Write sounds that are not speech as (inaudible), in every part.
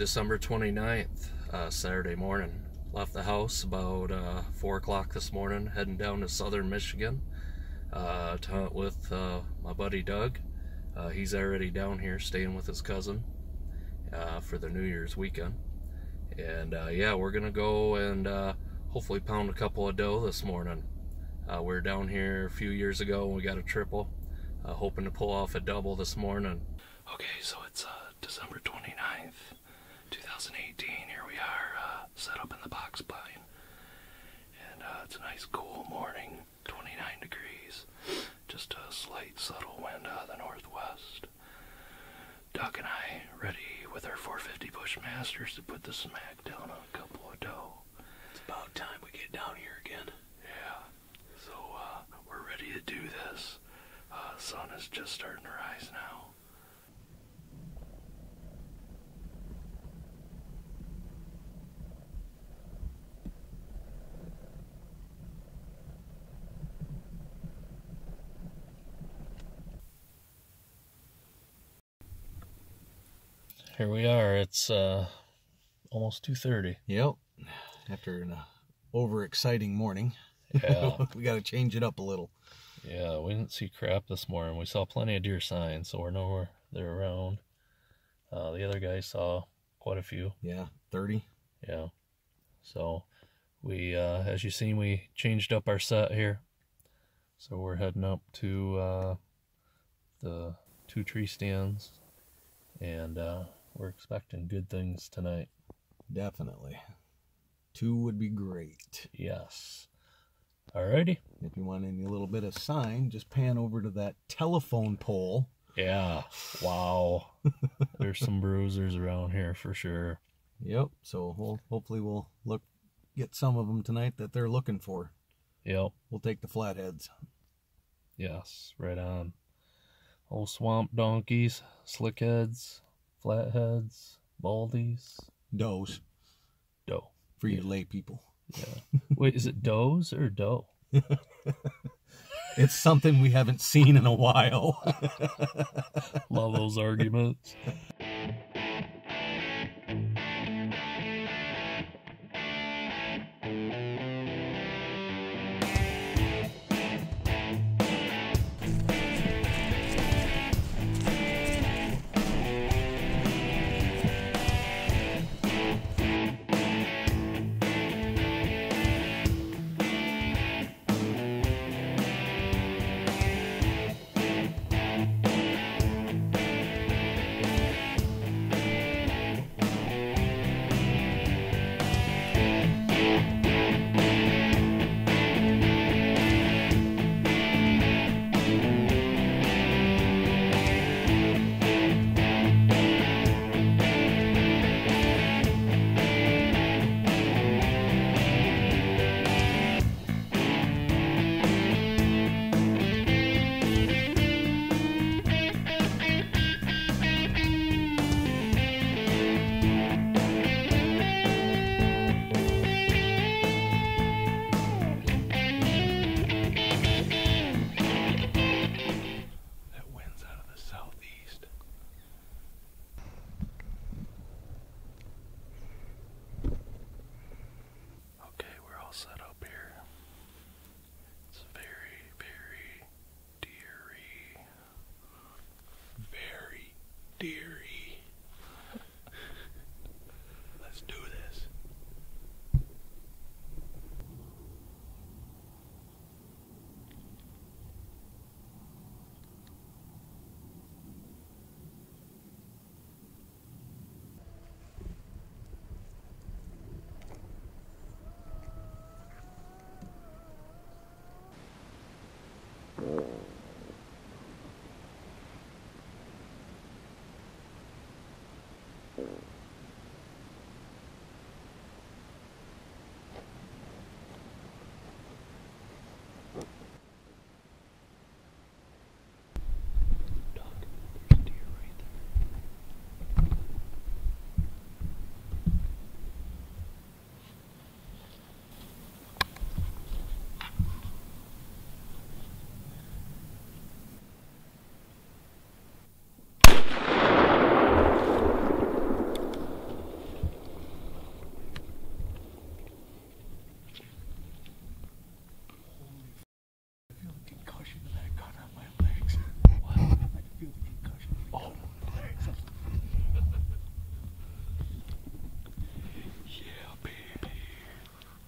December 29th, uh, Saturday morning. Left the house about uh, 4 o'clock this morning, heading down to southern Michigan uh, to hunt with uh, my buddy Doug. Uh, he's already down here staying with his cousin uh, for the New Year's weekend. And yeah, we're going to go and hopefully pound a couple of doe this morning. We are down here a few years ago and we got a triple. Hoping to pull off a double this morning. Okay, so it's December 29th, 2018. Here we are, uh, set up in the box pine. And uh, it's a nice cool morning, 29 degrees. Just a slight subtle wind out of the northwest. Doug and I ready with our 450 Bushmasters to put the smack down on a couple of doe. It's about time we get down here again. Yeah, so uh, we're ready to do this. Uh, sun is just starting to rise now. Here we are. It's uh, almost two thirty. Yep. After an uh, overexciting morning, Yeah, (laughs) we got to change it up a little. yeah. We didn't see crap this morning. We saw plenty of deer signs, so we're nowhere they're around. Uh, the other guy saw quite a few. Yeah, 30. Yeah. So we, uh, as you seen, we changed up our set here. So we're heading up to uh, the two tree stands, and uh, we're expecting good things tonight. Definitely. Two would be great. Yes. Alrighty. If you want any little bit of sign, just pan over to that telephone pole. Yeah. Wow. (laughs) There's some bruisers around here for sure. Yep. So we'll, hopefully we'll look get some of them tonight that they're looking for. Yep. We'll take the flatheads. Yes. Right on. Old swamp donkeys, slickheads, flatheads, baldies, Does doe. for you lay people. Yeah. Wait, is it does or doe? (laughs) It's something we haven't seen in a while. (laughs) Love those arguments.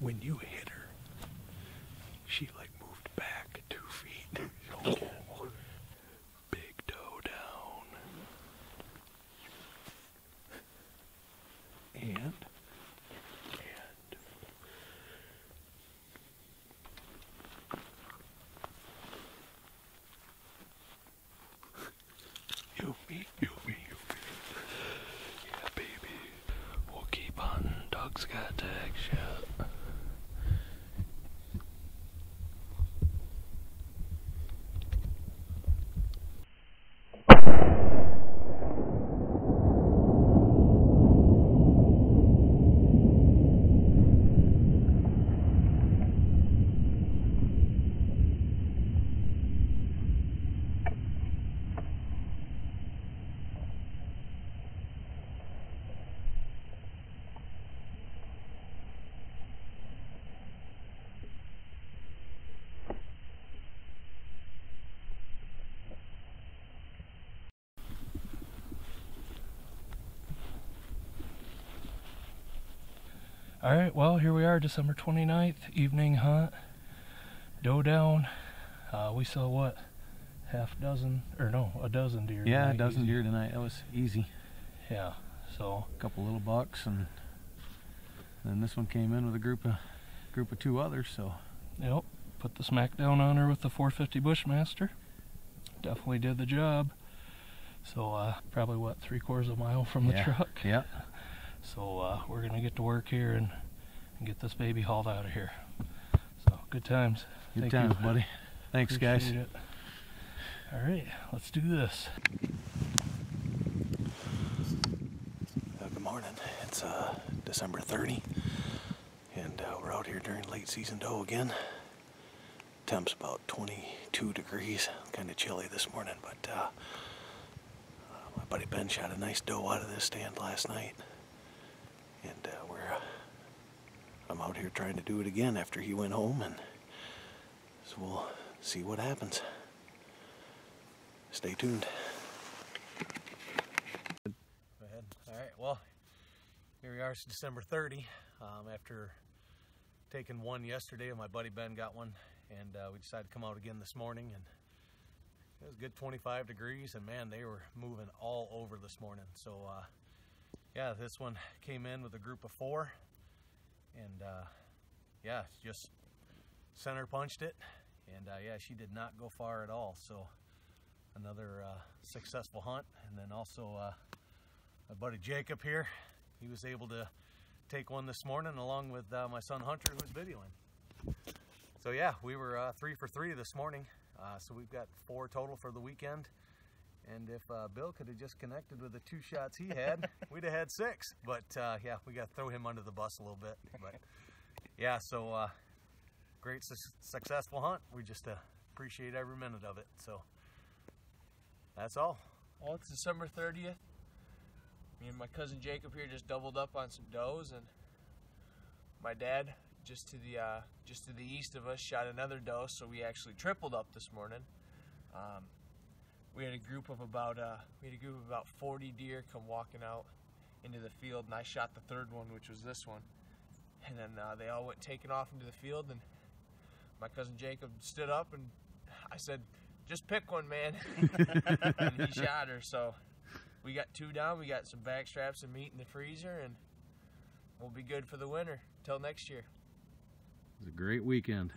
When you hit her, she like moved back two feet. Okay. Big toe down. And and you me, you me, you me. Yeah, baby. We'll keep on. Dogs got tag shit. All right, well, here we are, December 29th, evening hunt. Doe down. Uh, we saw what? Half dozen, or no, a dozen deer. Yeah, a tonight, dozen easy. deer tonight. That was easy. Yeah, so, A couple little bucks, and then this one came in with a group of group of two others. So yep, put the smackdown on her with the 450 Bushmaster. Definitely did the job. So, uh, probably what, three quarters of a mile from the Yeah. truck? yeah, So, uh, we're going to get to work here and, and get this baby hauled out of here. So, good times. good Thank times, you. buddy. Thanks, guys. It. All right, let's do this. Uh, good morning. It's uh, December 30, and uh, we're out here during late season doe again. Temps about 22 degrees. Kind of chilly this morning, but uh, uh, my buddy Ben shot a nice doe out of this stand last night, and uh, we're uh, I'm out here trying to do it again after he went home, and so we'll see what happens. Stay tuned. Go ahead. All right. Well, here we are. It's December 30. Um, after taking one yesterday, my buddy Ben got one, and uh, we decided to come out again this morning. And it was good 25 degrees, and man, they were moving all over this morning. So, uh, yeah, this one came in with a group of four, and uh, yeah, just center punched it, and uh, yeah, she did not go far at all. So, another uh, successful hunt, and then also. Uh, my buddy Jacob here. He was able to take one this morning along with uh, my son Hunter, who's videoing. So yeah, we were uh, three for three this morning. Uh, so we've got four total for the weekend. And if uh, Bill could have just connected with the two shots he had, (laughs) we'd have had six. But uh, yeah, we got to throw him under the bus a little bit. But yeah, so uh, great su- successful hunt. We just uh, appreciate every minute of it. So that's all. Well, it's December 30th. Me and my cousin Jacob here just doubled up on some does, and my dad, just to the uh, just to the east of us, shot another doe. So we actually tripled up this morning. Um, we had a group of about uh, we had a group of about 40 deer come walking out into the field, and I shot the third one, which was this one. And then uh, they all went taking off into the field, and my cousin Jacob stood up, and I said, "Just pick one, man." (laughs) and he shot her. So we got two down. We got some back straps and meat in the freezer, and we'll be good for the winter. Till next year. It was a great weekend.